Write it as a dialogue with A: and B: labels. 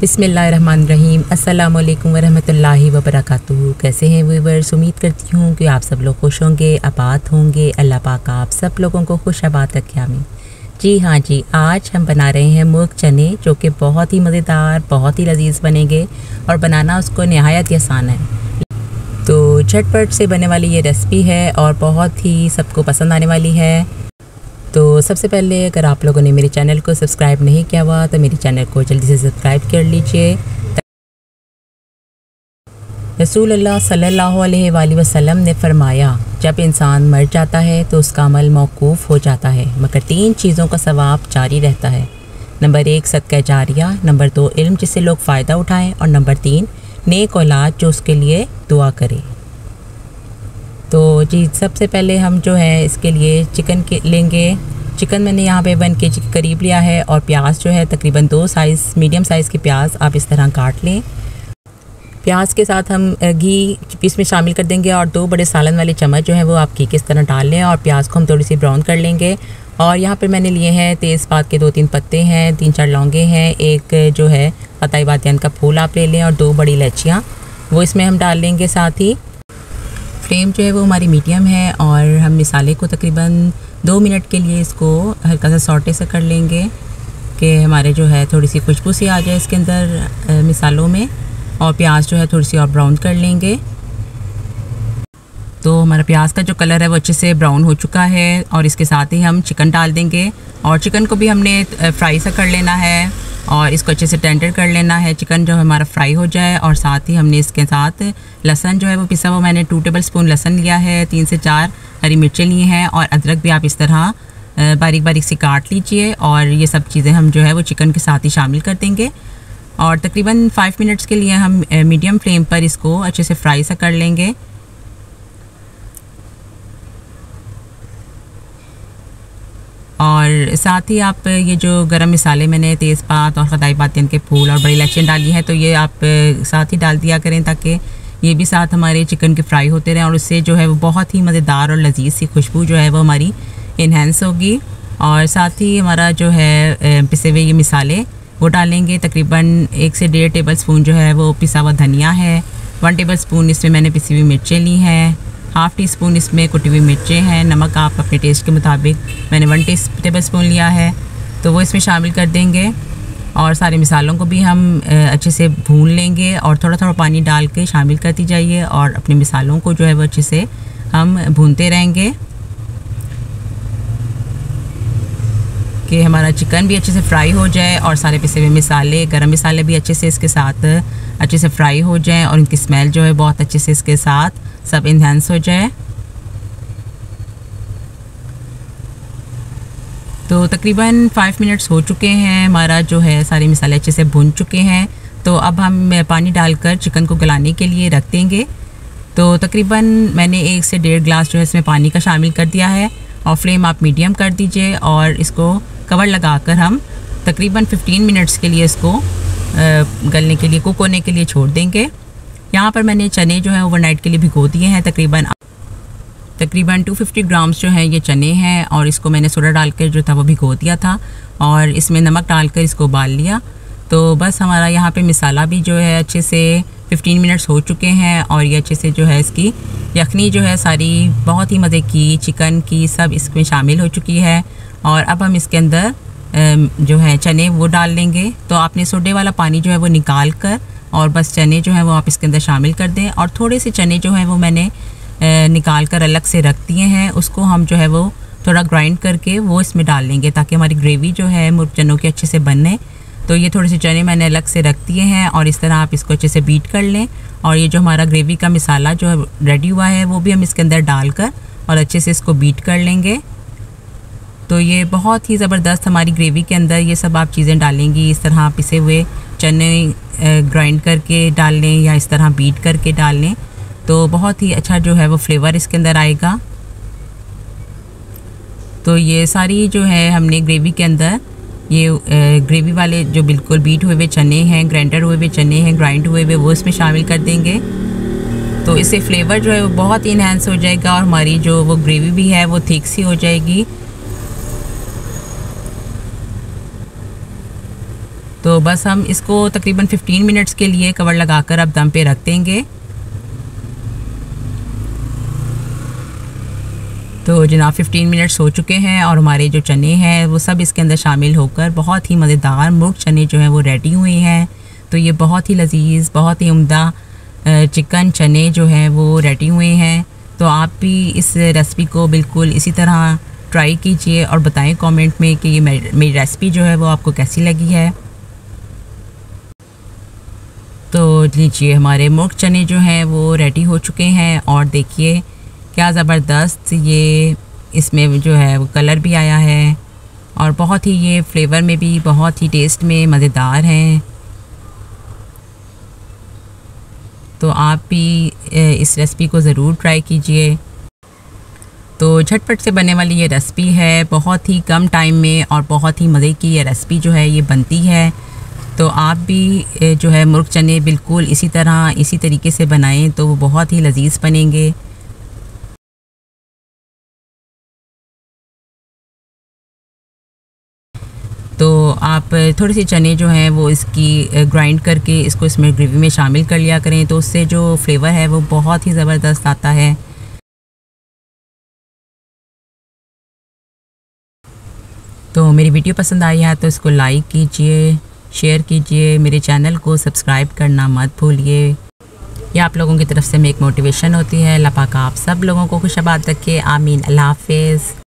A: बिसमीम अल्लाम वरहमतुल्लाहि वबरकातुहू। कैसे हैं व्यूवर्स? उम्मीद करती हूँ कि आप सब लोग खुश होंगे, आबाद होंगे। अल्लाह पाक आप सब लोगों को खुश आबाद रखे हमें जी हाँ जी, आज हम बना रहे हैं मुर्ग चने, जो कि बहुत ही मज़ेदार, बहुत ही लजीज बनेंगे और बनाना उसको नहायत ही आसान है। तो झटपट से बनने वाली ये रेसिपी है और बहुत ही सबको पसंद आने वाली है। तो सबसे पहले अगर आप लोगों ने मेरे चैनल को सब्सक्राइब नहीं किया हुआ तो मेरे चैनल को जल्दी से सब्सक्राइब कर लीजिए। रसूल अल्लाह सल्लल्लाहु अलैहि वसल्लम ने फरमाया, जब इंसान मर जाता है तो उसका अमल मौकूफ़ हो जाता है, मगर तीन चीज़ों का सवाब जारी रहता है। नंबर एक, सदका जारिया। नंबर दो, इल्म, जिससे लोग फ़ायदा उठाएँ। और नंबर तीन, नेक औलाद जो उसके लिए दुआ करे। तो जी, सबसे पहले हम जो है इसके लिए चिकन के लेंगे। चिकन मैंने यहाँ पे वन के जी के करीब लिया है और प्याज जो है तकरीबन दो साइज़ मीडियम साइज़ के प्याज आप इस तरह काट लें। प्याज के साथ हम घी इसमें शामिल कर देंगे और दो बड़े सालन वाले चम्मच जो है वो आप घी किस तरह डाल लें और प्याज को हम थोड़ी सी ब्राउन कर लेंगे। और यहाँ पर मैंने लिए हैं तेज़पात के दो तीन पत्ते हैं तीन चार लौंगे हैं, एक जो है पताई बातियान का फूल आप ले लें और दो बड़ी इलाचियाँ वो इसमें हम डाल लेंगे साथ ही। फ्लेम जो है वो हमारी मीडियम है और हम मिसाले को तकरीबन दो मिनट के लिए इसको हल्का सा सॉटे से कर लेंगे कि हमारे जो है थोड़ी सी खुशबू सी आ जाए इसके अंदर मिसालों में और प्याज जो है थोड़ी सी और ब्राउन कर लेंगे। तो हमारा प्याज का जो कलर है वो अच्छे से ब्राउन हो चुका है और इसके साथ ही हम चिकन डाल देंगे और चिकन को भी हमने फ्राई सा कर लेना है और इसको अच्छे से टेंडर कर लेना है। चिकन जो हमारा फ्राई हो जाए और साथ ही हमने इसके साथ लहसन जो है वो पिसा हुआ मैंने टू टेबल स्पून लहसन लिया है, तीन से चार हरी मिर्चें ली हैं और अदरक भी आप इस तरह बारीक बारीक से काट लीजिए और ये सब चीज़ें हम जो है वो चिकन के साथ ही शामिल कर देंगे। और तकरीबन फाइव मिनट्स के लिए हम मीडियम फ्लेम पर इसको अच्छे से फ्राई सा कर लेंगे। साथ ही आप ये जो गरम मिसाले मैंने तेज़पात और ख़दाई पातियन के फूल और बड़ी इलाचियाँ डाली हैं तो ये आप साथ ही डाल दिया करें ताकि ये भी साथ हमारे चिकन के फ्राई होते रहें और उससे जो है वो बहुत ही मज़ेदार और लजीज सी खुशबू जो है वो हमारी इन्हेंस होगी। और साथ ही हमारा जो है पिसे हुए ये मिसाले, वो डालेंगे तकरीबन एक से डेढ़ टेबल स्पून जो है वो पिसा हुआ धनिया है, वन टेबल स्पून इसमें मैंने पिसी हुई मिर्चें ली हैं। हाफ़ टी स्पून इसमें कुटी हुई मिर्चें हैं, नमक आप अपने टेस्ट के मुताबिक मैंने वन टी टेबल स्पून लिया है तो वो इसमें शामिल कर देंगे। और सारे मिसालों को भी हम अच्छे से भून लेंगे और थोड़ा थोड़ा पानी डाल के शामिल करती जाइए और अपने मिसालों को जो है वो अच्छे से हम भूनते रहेंगे। कि हमारा चिकन भी अच्छे से फ्राई हो जाए और सारे पिसे हुए मिसाले, गरम मिसाले भी अच्छे से इसके साथ, अच्छे से फ्राई हो जाएँ और इनकी स्मेल जो है बहुत अच्छे से इसके साथ सब इन्हेंस हो जाए। तो तकरीबन फाइव मिनट्स हो चुके हैं, हमारा जो है सारे मिसाले अच्छे से भुन चुके हैं। तो अब हम पानी डालकर चिकन को गलाने के लिए रख देंगे। तो तकरीबन मैंने एक से डेढ़ ग्लास जो है इसमें पानी का शामिल कर दिया है और फ्लेम आप मीडियम कर दीजिए और इसको कवर लगाकर हम तकरीबन 15 मिनट्स के लिए इसको गलने के लिए, कुक होने के लिए छोड़ देंगे। यहाँ पर मैंने चने जो है ओवरनाइट के लिए भिगो दिए हैं, तकरीबन तकरीबन 250 ग्राम्स जो है, ये चने हैं और इसको मैंने सोडा डाल कर जो था वो भिगो दिया था और इसमें नमक डालकर इसको उबाल लिया। तो बस हमारा यहाँ पे मिसाला भी जो है अच्छे से 15 मिनट्स हो चुके हैं और ये अच्छे से जो है इसकी यखनी जो है सारी बहुत ही मज़े की, चिकन की सब इसमें शामिल हो चुकी है। और अब हम इसके अंदर जो है चने वो डाल लेंगे। तो आपने सोडे वाला पानी जो है वो निकाल कर और बस चने जो है वो आप इसके अंदर शामिल कर दें। और थोड़े से चने जो हैं वो मैंने निकाल कर अलग से रख दिए हैं। उसको हम जो है वो थोड़ा ग्राइंड करके वो इसमें डाल लेंगे ताकि हमारी ग्रेवी जो है मुर्ग चनों की अच्छे से बने। तो ये थोड़े से चने मैंने अलग से रख दिए हैं और इस तरह आप इसको अच्छे से बीट कर लें। और ये जो हमारा ग्रेवी का मिसाला जो है, रेडी हुआ है, वो भी हम इसके अंदर डाल कर और अच्छे से इसको बीट कर लेंगे। तो ये बहुत ही ज़बरदस्त हमारी ग्रेवी के अंदर ये सब आप चीज़ें डालेंगी। इस तरह पिसे हुए चने ग्राइंड करके डाल लें या इस तरह बीट करके डाल लें। तो बहुत ही अच्छा जो है वो फ्लेवर इसके अंदर आएगा। तो ये सारी जो है हमने ग्रेवी के अंदर, ये ग्रेवी वाले जो बिल्कुल बीट हुए हुए चने हैं ग्राइंडर हुए हुए चने हैं ग्राइंड हुए हुए, वो इसमें शामिल कर देंगे। तो इससे फ्लेवर जो है वो बहुत इन्हेंस हो जाएगा और हमारी जो वो ग्रेवी भी है वो थिक सी हो जाएगी। तो बस हम इसको तकरीबन 15 मिनट्स के लिए कवर लगाकर अब दम पे रख देंगे। तो जनाब 15 मिनट्स हो चुके हैं और हमारे जो चने हैं, वो सब इसके अंदर शामिल होकर बहुत ही मज़ेदार मुर्ग चने जो हैं वो रेडी हुए हैं। तो ये बहुत ही लजीज़, बहुत ही उम्दा चिकन चने जो हैं वो रेडी हुए हैं। तो आप भी इस रेसिपी को बिल्कुल इसी तरह ट्राई कीजिए और बताएँ कमेंट में कि ये मेरी रेसिपी जो है वो आपको कैसी लगी है। तो लीजिए। हमारे मुर्ग चने जो हैं, वो रेडी हो चुके हैं और देखिए, क्या ज़बरदस्त ये इसमें जो है, वो कलर भी आया है और बहुत ही ये फ्लेवर में भी बहुत ही टेस्ट में मज़ेदार हैं। तो आप भी इस रेसिपी को ज़रूर ट्राई कीजिए। तो झटपट से बनने वाली ये रेसिपी है, बहुत ही कम टाइम में और बहुत ही मज़े की ये रेसिपी जो है, ये बनती है। तो आप भी जो है मुर्ग चने बिल्कुल इसी तरह, इसी तरीके से बनाएँ तो वो बहुत ही लजीज बनेंगे। तो आप थोड़े से चने जो हैं वो इसकी ग्राइंड करके इसको इसमें ग्रेवी में शामिल कर लिया करें तो उससे जो फ्लेवर है वो बहुत ही ज़बरदस्त आता है। तो मेरी वीडियो पसंद आई है तो इसको लाइक कीजिए। शेयर कीजिए, मेरे चैनल को सब्सक्राइब करना मत भूलिए। यह आप लोगों की तरफ़ से मैं एक मोटिवेशन होती है। अल्लाह पाक आप सब लोगों को खुशाबाद रखे। आमीन। अल्लाह हाफिज़।